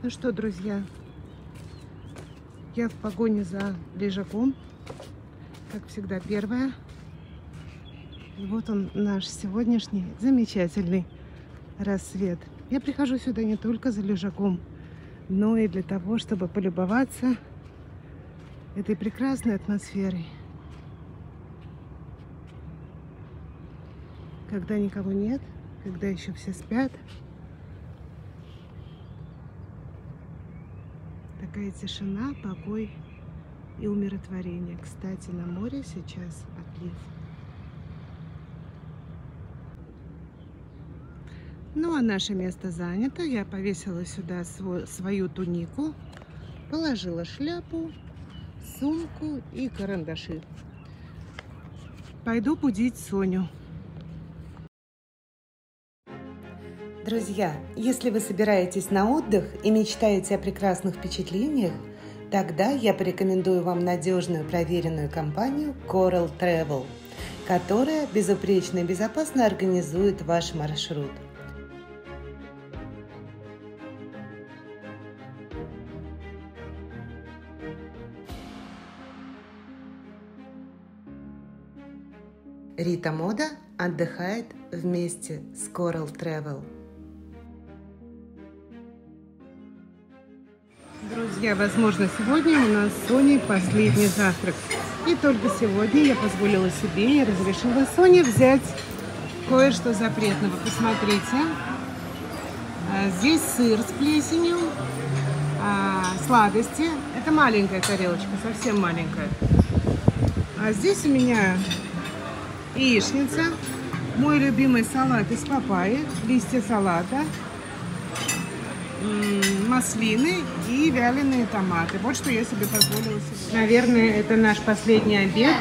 Ну что, друзья, я в погоне за лежаком. Как всегда, первая. И вот он, наш сегодняшний замечательный рассвет. Я прихожу сюда не только за лежаком, но и для того, чтобы полюбоваться этой прекрасной атмосферой. Когда никого нет, когда еще все спят – такая тишина, покой и умиротворение. Кстати, на море сейчас отлив. Ну а наше место занято. Я повесила сюда свой, свою тунику, положила шляпу, сумку и карандаши. Пойду будить Соню. Друзья, если вы собираетесь на отдых и мечтаете о прекрасных впечатлениях, тогда я порекомендую вам надежную проверенную компанию Coral Travel, которая безупречно и безопасно организует ваш маршрут. Рита Мода отдыхает вместе с Coral Travel. Друзья, возможно, сегодня у нас с Соней последний завтрак. И только сегодня я позволила себе и разрешила Соне взять кое-что запретного. Посмотрите. А, здесь сыр с плесенью, а, сладости. Это маленькая тарелочка, совсем маленькая. А здесь у меня яичница, мой любимый салат из папайи, листья салата, маслины и вяленые томаты. Вот что я себе позволила себе. Наверное, это наш последний обед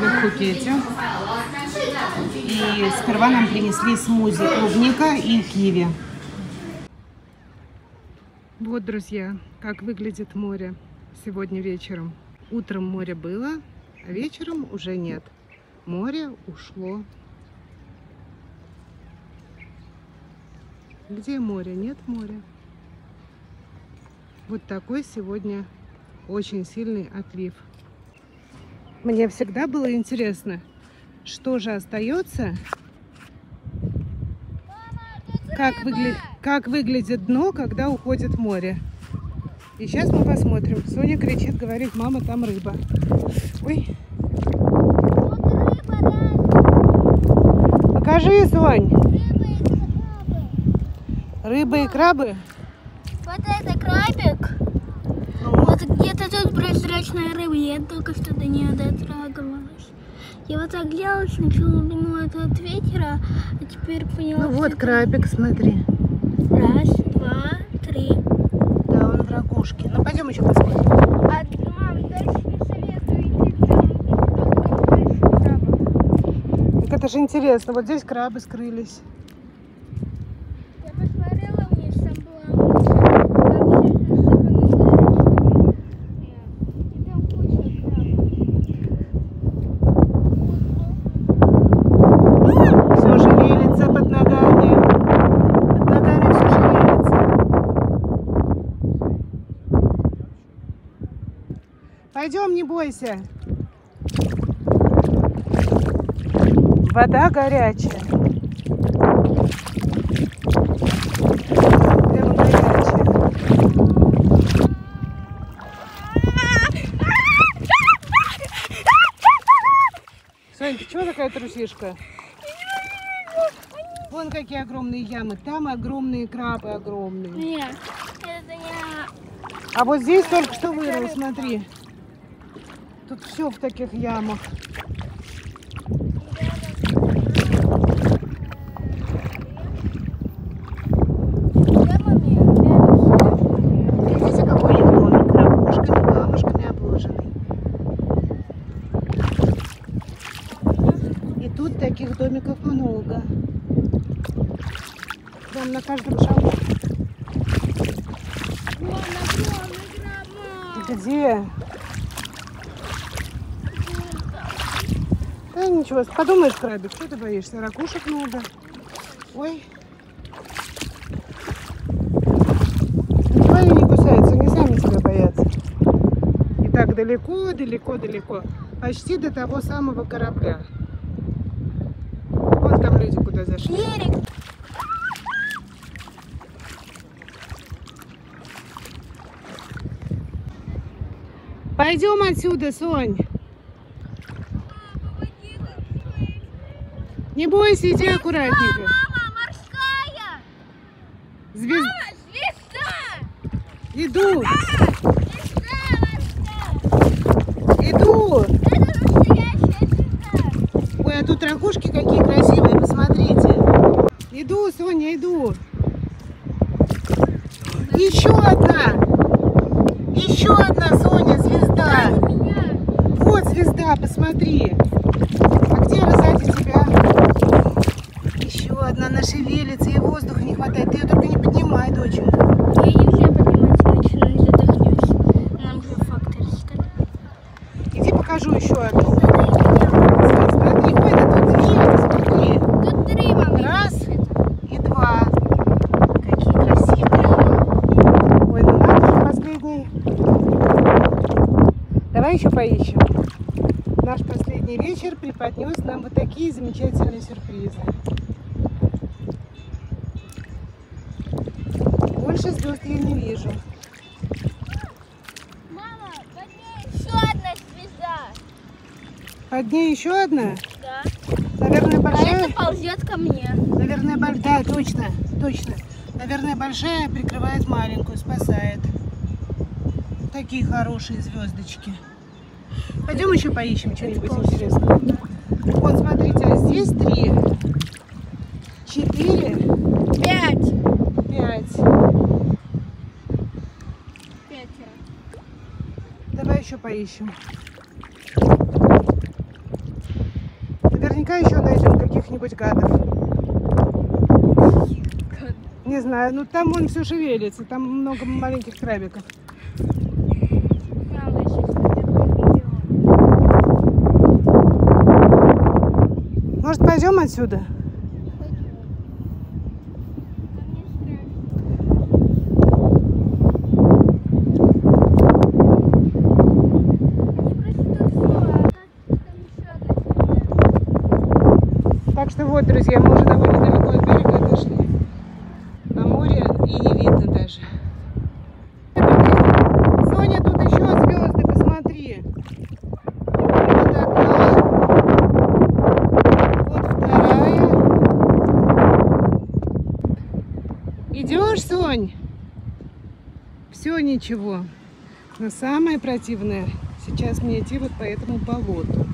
в Пхукете. И сперва нам принесли смузи клубника и киви. Вот, друзья, как выглядит море сегодня вечером. Утром море было, а вечером уже нет. Море ушло. Где море? Нет моря. Вот такой сегодня очень сильный отлив. Мне всегда было интересно, что же остается, как, выгля... как выглядит дно, когда уходит море. И сейчас мы посмотрим. Соня кричит, говорит, мама, там рыба. Ой. Покажи, Сонь. Рыба и крабы? Вот это крабик. Ну. Вот где-то тут прозрачная рыба. Я только что до нее дотрагивалась. Я вот так делала сначала, думала, это от ветера, а теперь поняла. Ну вот крабик, смотри. Раз, два, три. Да, он в ракушке. Ну пойдем еще посмотрим. А, мам, дальше не советую идти там, Так это же интересно. Вот здесь крабы скрылись. Пойдем, не бойся. Вода горячая. Прямо горячая. Ты чего такая трусишка? Вон какие огромные ямы. Там огромные крабы огромные. Нет, это не... А вот здесь только что вырвал, смотри. Тут все в таких ямах. Тут таких домиков много. Прям на каждом шагу. Где? ничего. Подумаешь, крабик, что ты боишься? Ракушек много. Ой. Нормально не кусаются, они сами себя боятся. И так далеко, далеко, далеко. Почти до того самого корабля. Вот там люди куда зашли. Ерик. Пойдем отсюда, Сонь. Не бойся, иди аккуратненько. Мама, морская! Звезд... Мама, звезда! Иду, Звезда морская! иду. Звезда! Ой, а тут ракушки какие красивые, посмотрите. Иду, Соня, иду. Еще одна. Еще одна, Соня, звезда. Вот звезда, посмотри. А где она сзади тебя? Еще одна, она шевелится, ей воздуха не хватает. Ты ее только не поднимай, доченька. Я нельзя поднимать, иначе не задохнешь. Нам же фактор стали. Иди покажу еще одну. Сонь, смотри, ой, да тут две, смотри. Тут три мамы. Раз и два. Какие красивые. Ой, ну надо же, последний. Давай еще поищем. Наш последний вечер преподнес нам вот такие замечательные сюрпризы. Больше звезд я не вижу. Мама, под ней еще одна звезда. Под ней еще одна? Да. Наверное, А большая? это ползет ко мне. Наверное, большая. Да, точно, точно. Наверное, большая прикрывает маленькую, спасает. Такие хорошие звездочки. Пойдем еще поищем что-нибудь интересное. Вот, смотрите, а здесь три, четыре, Пять. пять. Пятеро. Давай еще поищем. Наверняка еще найдем каких-нибудь гадов. Не знаю, ну там он все шевелится, там много маленьких крабиков. Мама, сейчас такое видео. Может, пойдем отсюда? Так что вот, друзья, мы уже довольно далеко от берега отошли. А море и не видно даже. Соня, тут еще звезды, посмотри. Вот одна. Вот вторая. Идешь, Сонь? Все, ничего. Но самое противное, сейчас мне идти вот по этому болоту.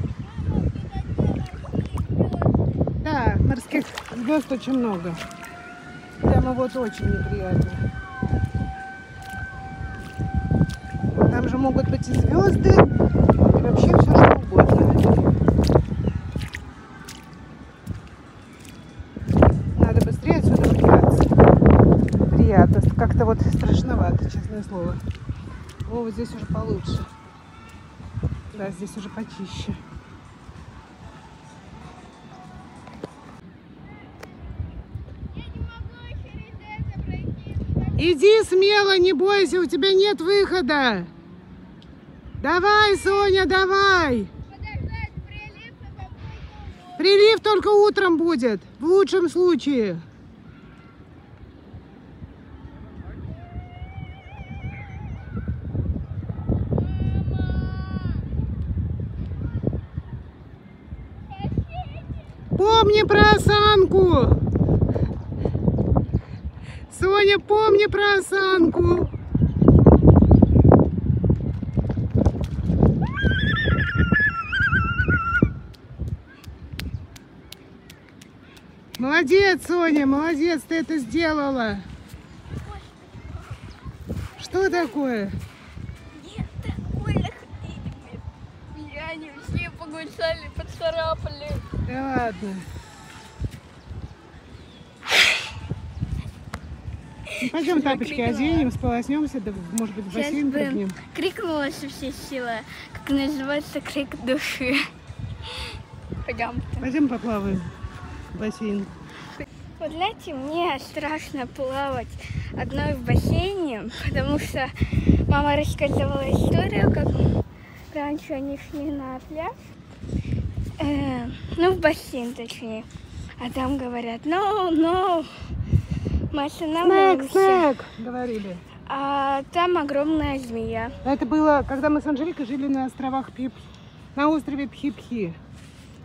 Да, морских звезд очень много. Прямо вот очень неприятно. Там же могут быть и звезды, и вообще все что угодно. Надо быстрее отсюда выбираться. Приятно. Как-то вот страшновато, честное слово. О, вот здесь уже получше. Да, здесь уже почище. Иди смело, не бойся, у тебя нет выхода. Давай, Соня, давай. Прилив только утром будет, в лучшем случае. Помни про осанку. Соня, помни про осанку. Молодец, Соня, молодец, ты это сделала. Что такое? Нет, такое Я они все погуляли, поцарапали. Да ладно. Пойдем тапочки оденем, сполоснемся, да, может быть, в бассейн прыгнем. крикнула со всей силы, как называется крик души. Пойдем. Пойдем поплаваем в бассейн. Вот знаете, мне страшно плавать одной в бассейне, потому что мама рассказывала историю, как раньше они шли на пляж, э, ну, в бассейн точнее. А там говорят, no, no, мы Снэк, останавливаемся. снэк, говорили. А там огромная змея. Это было, когда мы с Анжеликой жили на островах Пип, на острове Пхипхи.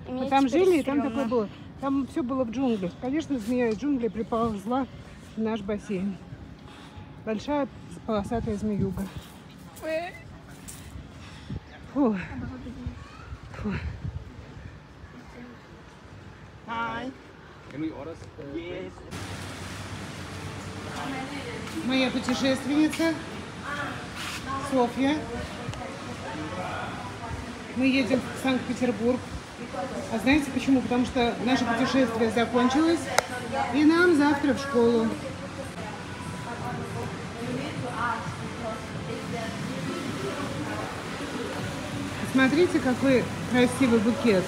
Мы там жили, и там такое было. Там все было в джунглях. Конечно, змея из джунглей приползла в наш бассейн. Большая полосатая змеюга. Фу. Фу. Моя путешественница Софья. Мы едем в Санкт-Петербург. А знаете почему? Потому что наше путешествие закончилось, и нам завтра в школу. Посмотрите, какой красивый букет.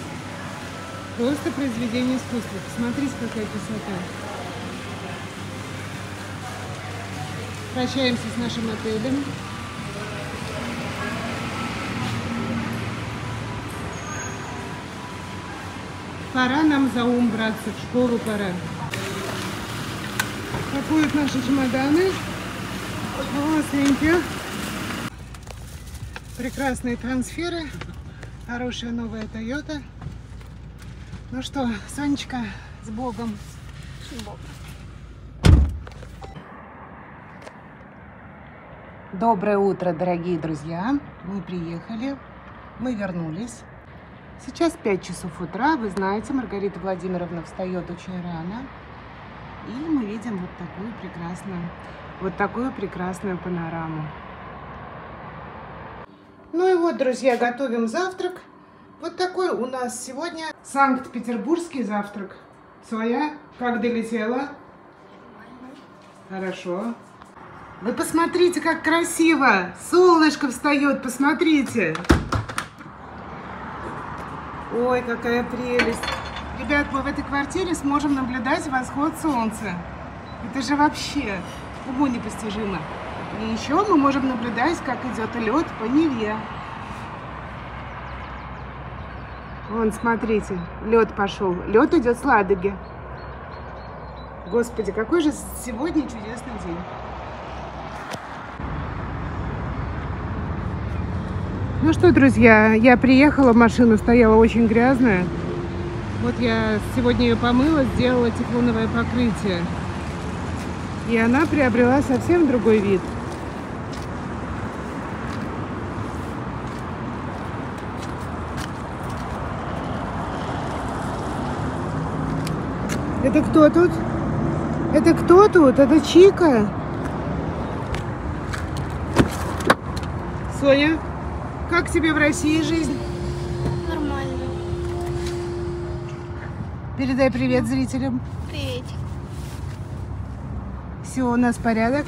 Просто произведение искусства. Посмотрите, какая красота. Прощаемся с нашим отелем. Пора нам за ум браться, в школу пора. Пакуют наши чемоданы. You. Прекрасные трансферы. Хорошая новая Toyota. Ну что, Сонечка, с Богом. Доброе утро, дорогие друзья. Мы приехали, мы вернулись. Сейчас 5 часов утра. Вы знаете, Маргарита Владимировна встает очень рано. И мы видим вот такую прекрасную, вот такую прекрасную панораму. Ну и вот, друзья, готовим завтрак. Вот такой у нас сегодня Санкт-Петербургский завтрак. Своя, как долетела? Хорошо. Вы посмотрите, как красиво! Солнышко встает, посмотрите! Ой, какая прелесть! Ребят, мы в этой квартире сможем наблюдать восход солнца. Это же вообще уму непостижимо. И еще мы можем наблюдать, как идет лед по Неве. Вон, смотрите, лед пошел. Лед идет с Ладоги. Господи, какой же сегодня чудесный день. Ну что, друзья, я приехала, машина стояла очень грязная. Вот я сегодня ее помыла, сделала тефлоновое покрытие. И она приобрела совсем другой вид. Это кто тут? Это кто тут? Это Чика? Соня, как тебе в России жизнь? Нормально. Передай привет зрителям. Привет. Все, у нас порядок.